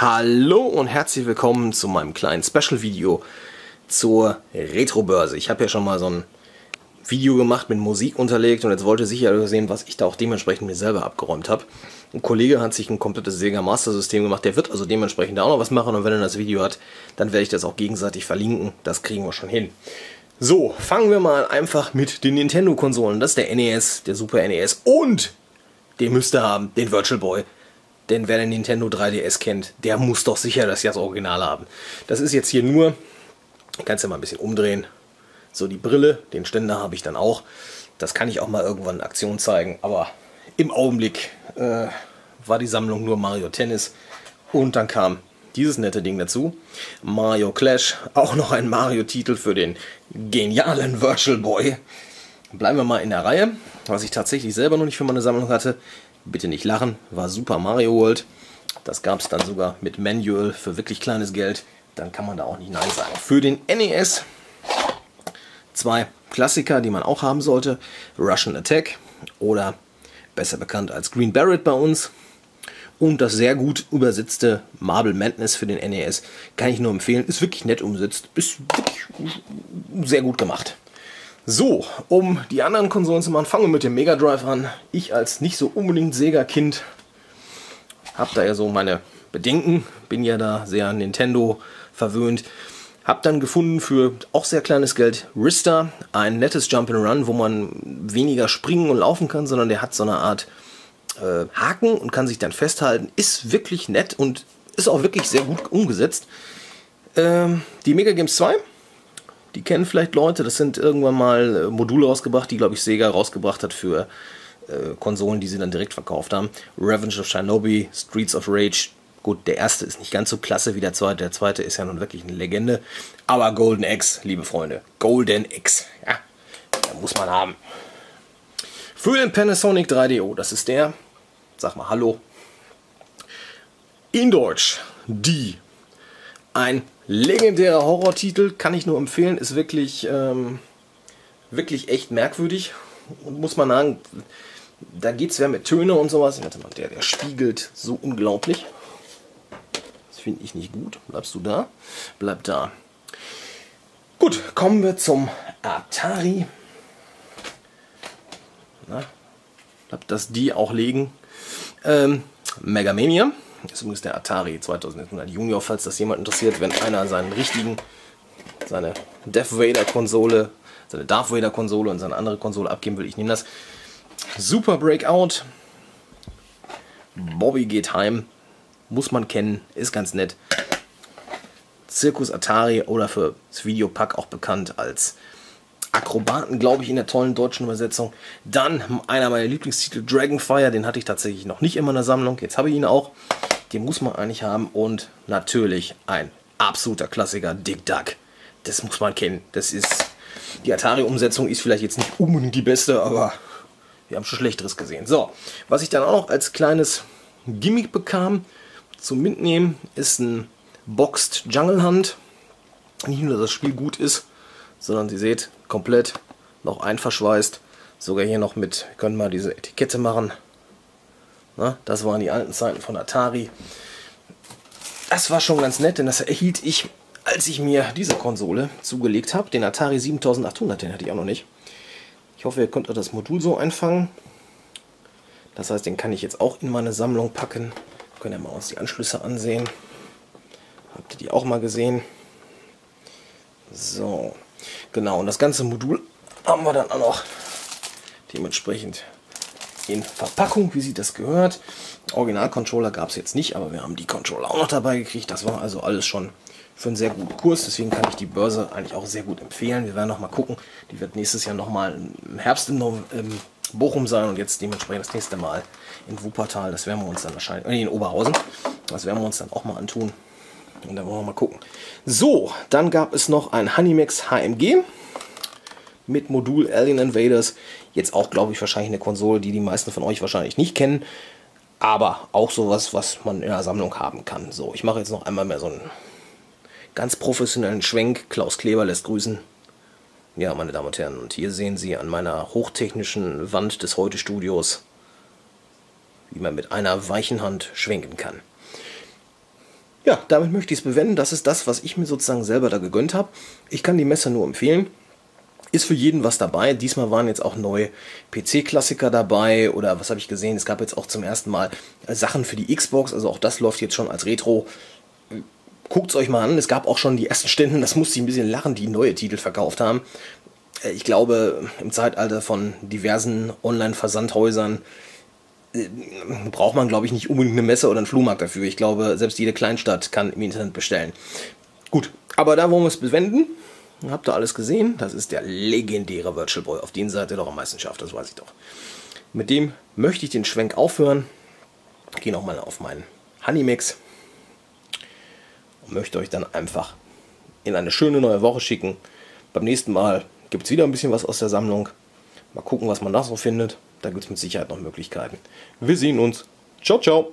Hallo und herzlich willkommen zu meinem kleinen Special-Video zur Retro-Börse. Ich habe ja schon mal so ein Video gemacht mit Musik unterlegt und jetzt wollte sicher sehen, was ich da auch dementsprechend mir selber abgeräumt habe. Ein Kollege hat sich ein komplettes Sega Master System gemacht, der wird also dementsprechend da auch noch was machen und wenn er das Video hat, dann werde ich das auch gegenseitig verlinken. Das kriegen wir schon hin. So, fangen wir mal einfach mit den Nintendo-Konsolen. Das ist der NES, der Super NES und den müsst ihr haben, den Virtual Boy. Denn wer den Nintendo 3DS kennt, der muss doch sicher das ja das Original haben. Das ist jetzt hier nur, kannst ja mal ein bisschen umdrehen, so die Brille, den Ständer habe ich dann auch. Das kann ich auch mal irgendwann in Aktion zeigen, aber im Augenblick äh, war die Sammlung nur Mario Tennis und dann kam dieses nette Ding dazu. Mario Clash, auch noch ein Mario-Titel für den genialen Virtual Boy. Bleiben wir mal in der Reihe, was ich tatsächlich selber noch nicht für meine Sammlung hatte. Bitte nicht lachen, war Super Mario World. Das gab es dann sogar mit Manual für wirklich kleines Geld. Dann kann man da auch nicht Nein sagen. Für den NES zwei Klassiker, die man auch haben sollte. Russian Attack oder besser bekannt als Green Barrett bei uns. Und das sehr gut übersetzte Marble Madness für den NES kann ich nur empfehlen. Ist wirklich nett umgesetzt. Ist wirklich sehr gut gemacht. So, um die anderen Konsolen zu machen, fangen wir mit dem Mega Drive an. Ich als nicht so unbedingt Sega-Kind habe da ja so meine Bedenken. Bin ja da sehr Nintendo verwöhnt. Hab dann gefunden für auch sehr kleines Geld Rista, ein nettes Jump'n'Run, wo man weniger springen und laufen kann, sondern der hat so eine Art äh, Haken und kann sich dann festhalten. Ist wirklich nett und ist auch wirklich sehr gut umgesetzt. Ähm, die Mega Games 2, die kennen vielleicht Leute, das sind irgendwann mal äh, Module rausgebracht, die glaube ich Sega rausgebracht hat für äh, Konsolen, die sie dann direkt verkauft haben. Revenge of Shinobi, Streets of Rage. Gut, der erste ist nicht ganz so klasse wie der zweite. Der zweite ist ja nun wirklich eine Legende. Aber Golden X, liebe Freunde. Golden X. Ja, muss man haben. Für den Panasonic 3DO, das ist der, Sag mal Hallo. In Deutsch, die. Ein legendärer Horrortitel, kann ich nur empfehlen, ist wirklich, ähm, wirklich echt merkwürdig. Und muss man sagen, da geht es ja mit Töne und sowas. Warte mal, der, der spiegelt so unglaublich. Das finde ich nicht gut. Bleibst du da? Bleib da. Gut, kommen wir zum Atari. Na, hab das die auch legen. Ähm, Megamania ist übrigens der Atari 2100 Junior, falls das jemand interessiert, wenn einer seinen richtigen, seine Death Vader Konsole, seine Darth Vader Konsole und seine andere Konsole abgeben will. Ich nehme das. Super Breakout. Bobby geht heim. Muss man kennen, ist ganz nett. Circus Atari oder für das Videopack auch bekannt als Akrobaten, glaube ich, in der tollen deutschen Übersetzung. Dann einer meiner Lieblingstitel, Dragonfire, den hatte ich tatsächlich noch nicht in meiner Sammlung. Jetzt habe ich ihn auch. Den muss man eigentlich haben. Und natürlich ein absoluter Klassiker, Dick Duck. Das muss man kennen. Das ist. Die Atari-Umsetzung ist vielleicht jetzt nicht unbedingt die beste, aber wir haben schon Schlechteres gesehen. So, was ich dann auch noch als kleines Gimmick bekam zum Mitnehmen, ist ein Boxed Jungle Hunt. Nicht nur, dass das Spiel gut ist, sondern Sie seht, komplett noch einverschweißt. Sogar hier noch mit, wir können mal diese Etikette machen. Na, das waren die alten Zeiten von Atari. Das war schon ganz nett, denn das erhielt ich, als ich mir diese Konsole zugelegt habe. Den Atari 7800, den hatte ich auch noch nicht. Ich hoffe, ihr könnt das Modul so einfangen. Das heißt, den kann ich jetzt auch in meine Sammlung packen. Können ja mal uns die Anschlüsse ansehen. Habt ihr die auch mal gesehen? So, Genau, und das ganze Modul haben wir dann auch noch dementsprechend in Verpackung, wie sie das gehört. Original-Controller gab es jetzt nicht, aber wir haben die Controller auch noch dabei gekriegt. Das war also alles schon für einen sehr guten Kurs. Deswegen kann ich die Börse eigentlich auch sehr gut empfehlen. Wir werden noch mal gucken. Die wird nächstes Jahr noch mal im Herbst in Bochum sein und jetzt dementsprechend das nächste Mal in Wuppertal. Das werden wir uns dann wahrscheinlich, äh, in Oberhausen. Das werden wir uns dann auch mal antun. Und dann wollen wir mal gucken. So, dann gab es noch ein Honeymax HMG mit Modul Alien Invaders. Jetzt auch, glaube ich, wahrscheinlich eine Konsole, die die meisten von euch wahrscheinlich nicht kennen. Aber auch sowas, was man in der Sammlung haben kann. So, ich mache jetzt noch einmal mehr so einen ganz professionellen Schwenk. Klaus Kleber lässt grüßen. Ja, meine Damen und Herren, und hier sehen Sie an meiner hochtechnischen Wand des Heute-Studios, wie man mit einer weichen Hand schwenken kann. ja, damit möchte ich es bewenden. Das ist das, was ich mir sozusagen selber da gegönnt habe. Ich kann die Messe nur empfehlen. Ist für jeden was dabei. Diesmal waren jetzt auch neue PC-Klassiker dabei oder was habe ich gesehen? Es gab jetzt auch zum ersten Mal Sachen für die Xbox. Also auch das läuft jetzt schon als Retro. Guckt es euch mal an. Es gab auch schon die ersten Stände, das musste ich ein bisschen lachen, die neue Titel verkauft haben. Äh, ich glaube, im Zeitalter von diversen Online-Versandhäusern äh, braucht man, glaube ich, nicht unbedingt eine Messe oder einen Flohmarkt dafür. Ich glaube, selbst jede Kleinstadt kann im Internet bestellen. Gut, aber da wollen wir es bewenden. Habt ihr alles gesehen? Das ist der legendäre Virtual Boy. Auf den seid ihr doch am meisten schafft, das weiß ich doch. Mit dem möchte ich den Schwenk aufhören. Gehe nochmal auf meinen Honeymix und möchte euch dann einfach in eine schöne neue Woche schicken. Beim nächsten Mal gibt es wieder ein bisschen was aus der Sammlung. Mal gucken, was man da so findet. Da gibt es mit Sicherheit noch Möglichkeiten. Wir sehen uns. Ciao, ciao.